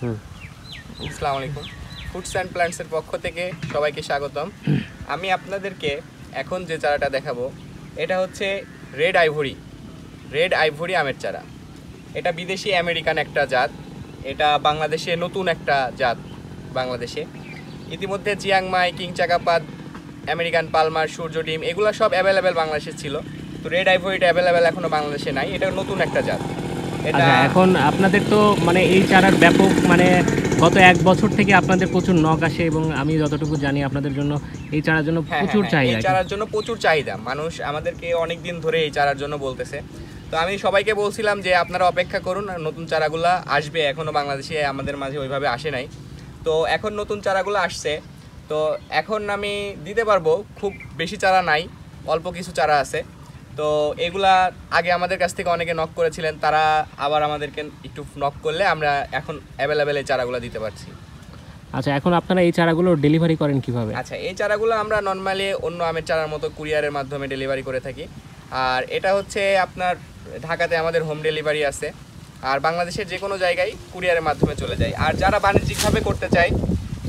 আসসালামু আলাইকুম foods and প্ল্যান্টসের পক্ষ থেকে সবাইকে স্বাগতম। আমি আপনাদেরকে এখন যে চারাটা দেখাবো, এটা হচ্ছে রেড আইভরি রেড আইভরি আমের চারা। এটা বিদেশি আমেরিকান একটা জাত। এটা বাংলাদেশে নতুন একটা জাত বাংলাদেশে। ইতিমধ্যে Chiang Mai king Chakkapat American Palmer সূর্য ডিম এগুলো সব অ্যাভেলেবেল বাংলাদেশে ছিল। তো রেড আইভরিটা অ্যাভেলেবেল এখনও বাংলাদেশে নাই। এটা নতুন একটা জাত। আচ্ছা এখন আপনাদের তো মানে এই চারার ব্যাপক মানে গত এক বছর থেকে আপনাদের প্রচুর নক আসে এবং আমি যতটুকু জানি আপনাদের জন্য এই চারার জন্য হ্যাঁ, প্রচুর হ্যাঁ, চাহিদা এই চারার জন্য প্রচুর চাহিদা। মানুষ আমাদেরকে অনেক দিন ধরে এই চারার জন্য বলতেছে। তো আমি সবাইকে বলছিলাম যে আপনারা অপেক্ষা করুন নতুন চারাগুলা আসবে। এখনও বাংলাদেশে আমাদের মাঝে ওইভাবে আসে নাই। তো এখন নতুন চারাগুলো আসছে। তো এখন আমি দিতে পারব খুব বেশি চারা নাই অল্প কিছু চারা আছে। তো এগুলা আগে আমাদের কাছ থেকে অনেকে নক করেছিলেন তারা আবার আমাদেরকে একটু নক করলে আমরা এখন অ্যাভেলেবেল এই চারাগুলো দিতে পারছি। আচ্ছা এখন আপনারা এই চারাগুলো ডেলিভারি করেন কীভাবে? আচ্ছা এই চারাগুলো আমরা নর্মালি অন্য আমের চারার মতো কুরিয়ারের মাধ্যমে ডেলিভারি করে থাকি। আর এটা হচ্ছে আপনার ঢাকাতে আমাদের হোম ডেলিভারি আছে। আর বাংলাদেশের যে কোনো জায়গায় কুরিয়ারের মাধ্যমে চলে যায়। আর যারা বাণিজ্যিকভাবে করতে চায়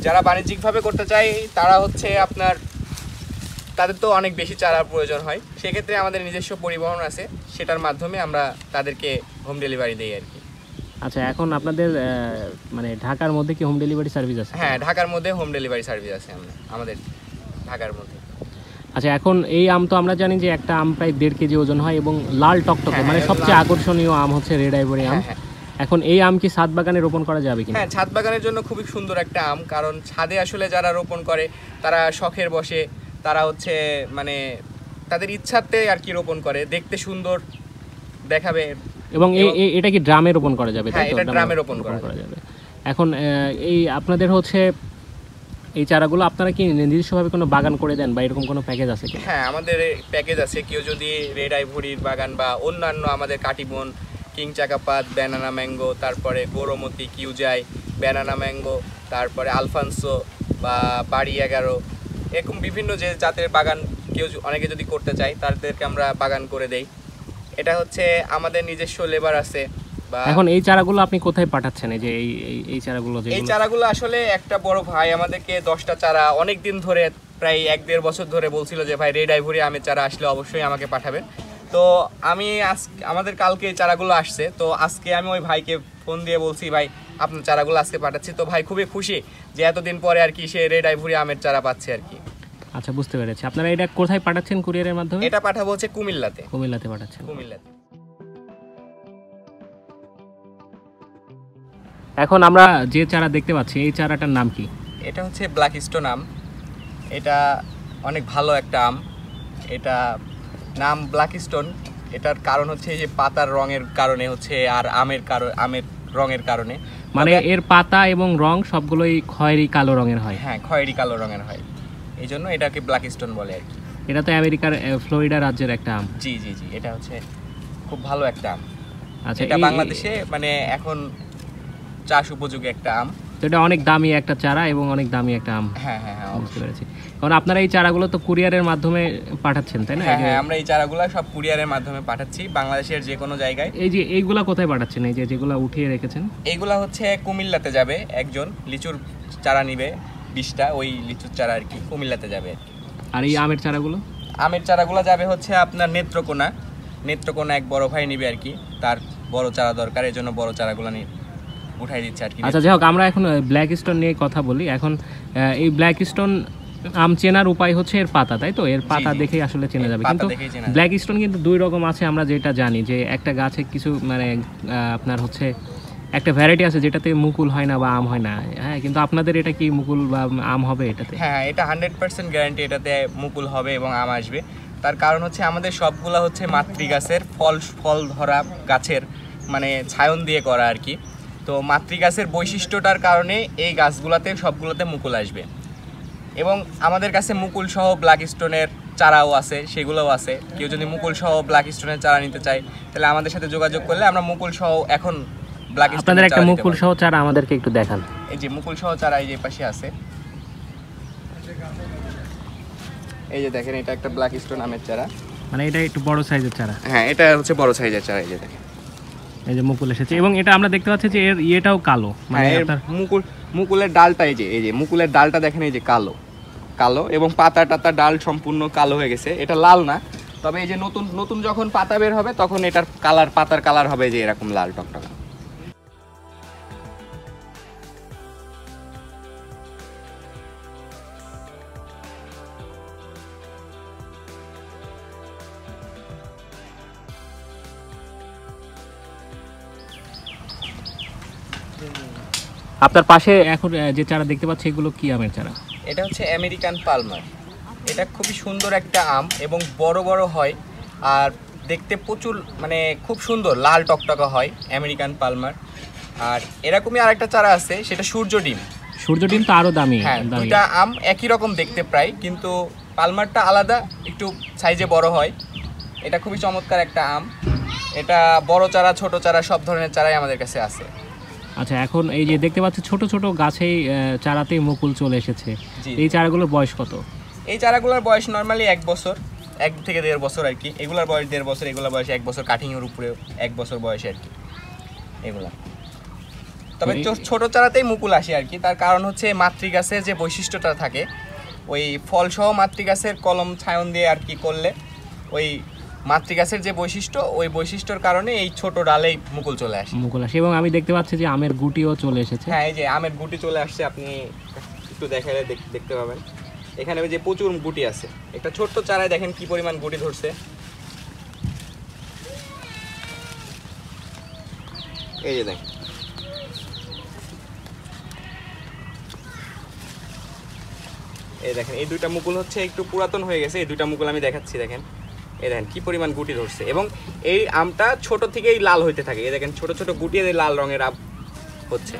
যারা বাণিজ্যিকভাবে করতে চায় তারা হচ্ছে আপনার তাদের তো অনেক বেশি চারার প্রয়োজন হয়। সেক্ষেত্রে আমাদের নিজস্ব পরিবহন আছে সেটার মাধ্যমে আমরা তাদেরকে হোম ডেলিভারি দিই আর কি। আচ্ছা এখন আপনাদের মানে ঢাকার মধ্যে কি হোম ডেলিভারি সার্ভিস আছে? হ্যাঁ ঢাকার মধ্যে হোম ডেলিভারি সার্ভিস আছে আমরা আমাদের ঢাকার মধ্যে। আচ্ছা এখন এই আম তো আমরা জানি যে একটা আম প্রায় দেড় কেজি ওজন হয় এবং লাল টকটকে হ্যাঁ, মানে হ্যাঁ, সবচেয়ে আকর্ষণীয় আম হচ্ছে রেড আইভরি আম। হ্যাঁ এখন এই আম কি সাত বাগানে রোপণ করা যাবে কি হ্যাঁ ছাদ বাগানের জন্য খুবই সুন্দর একটা আম কারণ ছাদে আসলে যারা রোপণ করে তারা শখের বসে তারা হচ্ছে মানে তাদের ইচ্ছাতে আর কি রোপণ করে দেখতে সুন্দর দেখাবে। এবং এটা কি ড্রামে রোপণ করা যাবে হ্যাঁ, এটা ড্রামে রোপণ করা করা যাবে। এখন এই আপনাদের হচ্ছে এই চারাগুলো আপনারা কি নির্দিষ্টভাবে কোনো বাগান করে দেন বা এরকম কোনো প্যাকেজ আছে কি হ্যাঁ আমাদের প্যাকেজ আছে। কেউ যদি রেড আইভরির বাগান বা অন্যান্য আমাদের Katimon king Chakkapat banana mango তারপরে গৌরমতি কিউজাই ব্যানানা ম্যাঙ্গো তারপরে আলফানসো বা বাড়ি এগারো এরকম বিভিন্ন যে জাতের বাগান কেউ অনেকে যদি করতে চায় তাদেরকে আমরা বাগান করে দেই। এটা হচ্ছে আমাদের নিজস্ব লেবার আছে বা এখন এই চারাগুলো আপনি কোথায় পাঠাচ্ছেন? এই যে এই এই- চারাগুলো এই চারাগুলো আসলে একটা বড় ভাই আমাদেরকে দশটা চারা অনেক দিন ধরে প্রায় এক দেড় বছর ধরে বলছিল যে ভাই রেড আইভরি আমের চারা আসলে অবশ্যই আমাকে পাঠাবেন। তো আমি আজ আমাদের কালকে এই চারাগুলো আসছে। তো আজকে আমি ওই ভাইকে ফোন দিয়ে বলছি ভাই আপনার চারাগুলো আজকে পাঠাচ্ছি। তো ভাই খুবই খুশি যে এতদিন পরে আর কি সে রেড আইভরি আমের চারা পাচ্ছে আর কি। আচ্ছা বুঝতে পেরেছি। আপনারা এটা কোথায় পাঠাচ্ছেন কুরিয়ারের মাধ্যমে? এটা পাঠাবো হচ্ছে কুমিল্লাতে। কুমিল্লাতে পাঠাচ্ছেন। কুমিল্লাতে। এখন আমরা যে চারা দেখতে পাচ্ছি এই চারাটার নাম কি? এটা হচ্ছে ব্ল্যাক স্টোন আম। এটা অনেক ভালো একটা আম। এটা নাম ব্ল্যাক স্টোন এটার কারণ হচ্ছে এই যে পাতার রঙের কারণে হচ্ছে আর আমের কারণ আমের রঙের কারণে। মানে এর পাতা এবং রং সবগুলোই খয়েরি কালো রঙের হয়। হ্যাঁ খয়েরি কালো রঙের হয়। এই জন্য এটাকে ব্ল্যাক স্টোন বলে আর কি। এটা তো আমেরিকার ফ্লোরিডা রাজ্যের একটা আম। জি জি জি এটা হচ্ছে খুব ভালো একটা আম। আচ্ছা এটা বাংলাদেশে মানে এখন চাষ উপযোগী একটা আম। তো এটা অনেক দামি একটা চারা এবং অনেক দামি একটা আম। হ্যাঁ হ্যাঁ হ্যাঁ বুঝতে পেরেছি। কারণ আপনারা এই চারাগুলো তো কুরিয়ারের মাধ্যমে পাঠাচ্ছেন তাই না? হ্যাঁ হ্যাঁ আমরা এই চারাগুলো সব কুরিয়ারের মাধ্যমে পাঠাচ্ছি বাংলাদেশের যে কোনো জায়গায়। এই যে এইগুলা কোথায় পাঠাচ্ছেন? এই যে যেগুলো উঠিয়ে রেখেছেন? এইগুলা হচ্ছে কুমিল্লাতে যাবে একজন লিচুর চারা নিবে বিশটা ওই লিচুর চারা আর কি কুমিল্লাতে যাবে আর এই আমের চারাগুলো? আমের চারাগুলো যাবে হচ্ছে আপনার নেত্রকোনা। নেত্রকোনা এক বড় ভাই নিবে আর কি তার বড় চারা দরকার এই জন্য বড় চারাগুলো নিয়ে উঠাই দিচ্ছে আর কি আচ্ছা যাই হোক আমরা এখন ব্ল্যাক স্টোন নিয়ে কথা বলি। এখন এই ব্ল্যাক স্টোন আম চেনার উপায় হচ্ছে এর পাতা তাই তো? এর পাতা জি। দেখেই আসলে চেনা যাবে। কিন্তু। ব্ল্যাক স্টোন কিন্তু দুই রকম আছে আমরা যেটা জানি যে একটা গাছে কিছু মানে আপনার হচ্ছে একটা ভ্যারাইটি আছে যেটাতে মুকুল হয় না বা আম হয় না। হ্যাঁ কিন্তু আপনাদের এটা কি মুকুল বা আম হবে এটাতে? হ্যাঁ হ্যাঁ, এটা হান্ড্রেড পার্সেন্ট গ্যারান্টি এটাতে মুকুল হবে এবং আম আসবে। তার কারণ হচ্ছে আমাদের সবগুলা হচ্ছে মাতৃ গাছের ফল ফল ধরা গাছের মানে ছায়ন দিয়ে করা আর কি। তো মাতৃ গাছের বৈশিষ্ট্যটার কারণে এই গাছগুলাতে সবগুলোতে মুকুল আসবে। এবং আমাদের কাছে মুকুল সহ ব্ল্যাক স্টোনের চারাও আছে সেগুলোও আছে। কেউ যদি মুকুল সহ ব্ল্যাক স্টোনের চারা নিতে চায় তাহলে আমাদের সাথে যোগাযোগ করলে আমরা মুকুল সহ এখন ব্ল্যাক আপনাদের একটা মুকুল সহ চারা আমাদেরকে একটু দেখান। এই যে মুকুল সহ চারা এই যে পাশে আছে। এই যে দেখেন এটা একটা ব্ল্যাক স্টোন আমের চারা। মানে এটা একটু বড় সাইজের চারা। হ্যাঁ এটা হচ্ছে বড় সাইজের চারা এই যে দেখেন। এই যে মুকুল এসেছে। এবং এটা আমরা দেখতে পাচ্ছি যে এর ইয়েটাও কালো। মানে হ্যাঁ মুকুল মুকুলের ডালটা এই যে এই যে, মুকুলের ডালটা দেখেন এই যে কালো। কালো এবং পাতা টাতা ডাল সম্পূর্ণ কালো হয়ে গেছে। এটা লাল না, তবে এই যে নতুন নতুন যখন পাতা বের হবে, তখন এটার কালার, পাতার কালার হবে যে এরকম লাল টকটকা। আপনার পাশে এখন যে চারা দেখতে পাচ্ছি এগুলো কি আমের চারা? এটা হচ্ছে আমেরিকান পালমার। এটা খুবই সুন্দর একটা আম এবং বড় বড় হয়। আর দেখতে প্রচুর মানে খুব সুন্দর লাল টকটকা হয় আমেরিকান পালমার। আর এরকমই আরেকটা চারা আছে সেটা সূর্য ডিম। সূর্য ডিম তো আরও দামি হ্যাঁ দুইটা আম একই রকম দেখতে প্রায় কিন্তু পালমারটা আলাদা একটু সাইজে বড় হয়। এটা খুবই চমৎকার একটা আম। এটা বড় চারা ছোট চারা সব ধরনের চারাই আমাদের কাছে আছে। আচ্ছা এখন এই যে দেখতে পাচ্ছি ছোট ছোট গাছেই চারাতেই মুকুল চলে এসেছে। এই চারাগুলোর বয়স কত? এই চারাগুলোর বয়স নর্মালি এক বছর এক থেকে দেড় বছর আর কি। এগুলার বয়স দেড় বছর এগুলোর বয়স এক বছর কাটিংয়ের উপরে এক বছর বয়সে আর কি। এগুলা। তবে ছোট চারাতেই মুকুল আসে আর কি। তার কারণ হচ্ছে মাতৃগাছের যে বৈশিষ্ট্যটা থাকে ওই ফলসহ মাতৃগাছের কলম ছায়ন দিয়ে আর কি করলে ওই মাতৃগাছের যে বৈশিষ্ট্য ওই বৈশিষ্ট্যর কারণে এই ছোট ডালেই মুকুল চলে আসে। মুকুল আসে এবং আমি দেখতে পাচ্ছি যে আমের গুটিও চলে এসেছে। হ্যাঁ এই যে আমের গুটি চলে আসছে আপনি একটু দেখালে দেখ- দেখতে পাবেন। এখানে ওই যে প্রচুর গুটি আছে। একটা ছোট্ট চারায় দেখেন কি পরিমাণ গুটি ধরছে। এই যে দেখেন। এই দেখেন এই দুইটা মুকুল হচ্ছে একটু পুরাতন হয়ে গেছে এই দুইটা মুকুল আমি দেখাচ্ছি দেখেন। এই দেখেন, কি পরিমাণ গুটি ধরছে। এবং এই আমটা ছোট থেকেই লাল হইতে থাকে। এই দেখেন, ছোট ছোট গুটি লাল রঙের আম হচ্ছে।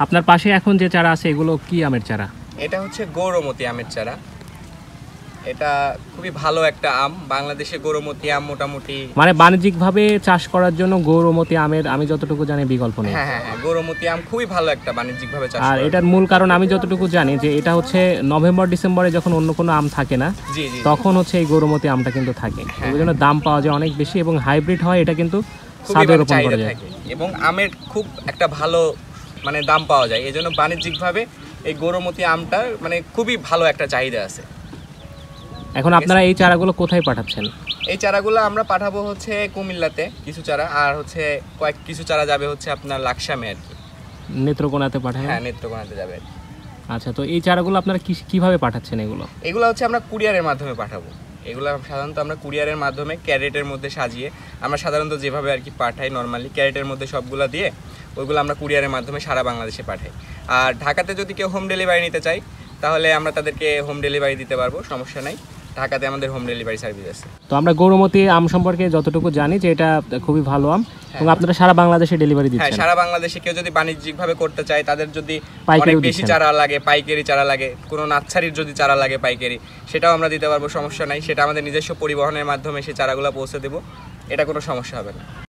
আপনার পাশে এখন যে চারা আছে এগুলো কি আমের চারা? এটা হচ্ছে গৌরমতি আমের চারা। এটা খুবই ভালো একটা আম। বাংলাদেশে গৌরমতি আম মোটামুটি মানে বাণিজ্যিকভাবে চাষ করার জন্য গৌরমতি আমের আমি যতটুকু জানি বিকল্প নেই। হ্যাঁ হ্যাঁ হ্যাঁ গৌরমতি আম খুবই ভালো একটা বাণিজ্যিকভাবে চাষ আর এটার মূল কারণ আমি যতটুকু জানি যে এটা হচ্ছে নভেম্বর ডিসেম্বরে যখন অন্য কোনো আম থাকে না জি জি তখন হচ্ছে এই গৌরমতি আমটা কিন্তু থাকে। হ্যাঁ। ওই জন্য দাম পাওয়া যায় অনেক বেশি এবং হাইব্রিড হয় এটা কিন্তু সাদে রোপণ করা যায়। এবং আমের খুব একটা ভালো মানে দাম পাওয়া যায়। এই জন্য বাণিজ্যিকভাবে এই গৌরমতি আমটা মানে খুবই ভালো একটা চাহিদা আছে। এখন আপনারা এই চারাগুলো কোথায় পাঠাচ্ছেন? এই চারাগুলো আমরা পাঠাবো হচ্ছে কুমিল্লাতে কিছু চারা আর হচ্ছে কয়েক কিছু চারা যাবে হচ্ছে আপনার লাকসামে আর কি। নেত্রকোনাতে পাঠান হ্যাঁ নেত্রকোনাতে যাবে আচ্ছা তো এই চারাগুলো আপনারা কি- কীভাবে পাঠাচ্ছেন এগুলো? এগুলো হচ্ছে আমরা কুরিয়ারের মাধ্যমে পাঠাবো। এগুলো সাধারণত আমরা কুরিয়ারের মাধ্যমে ক্যারেটের মধ্যে সাজিয়ে আমরা সাধারণত যেভাবে আর কি পাঠাই নর্মালি ক্যারেটের মধ্যে সবগুলো দিয়ে ওইগুলো আমরা কুরিয়ারের মাধ্যমে সারা বাংলাদেশে পাঠাই। আর ঢাকাতে যদি কেউ হোম ডেলিভারি নিতে চাই তাহলে আমরা তাদেরকে হোম ডেলিভারি দিতে পারব সমস্যা নাই। ঢাকাতে আমাদের হোম ডেলিভারি সার্ভিস আছে। তো আমরা গৌরমতি আম সম্পর্কে যতটুকু জানি যে এটা খুবই ভালো আম এবং আপনারা সারা বাংলাদেশে ডেলিভারি হ্যাঁ দিচ্ছেন। সারা বাংলাদেশে কেউ যদি বাণিজ্যিকভাবে করতে চায় তাদের যদি অনেক বেশি চারা লাগে পাইকারি চারা লাগে কোনো নার্সারির যদি চারা লাগে পাইকারি সেটাও আমরা দিতে পারব সমস্যা নাই। সেটা আমাদের নিজস্ব পরিবহনের মাধ্যমে সেই চারাগুলো পৌঁছে দেবো এটা কোনো সমস্যা হবে না।